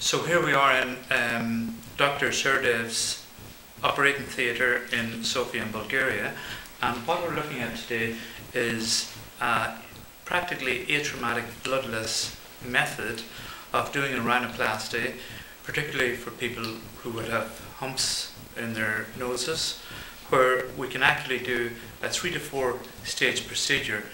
So here we are in um, Dr. Sherdev's operating theatre in Sofia in Bulgaria and what we're looking at today is a practically atraumatic bloodless method of doing a rhinoplasty particularly for people who would have humps in their noses where we can actually do a three to four stage procedure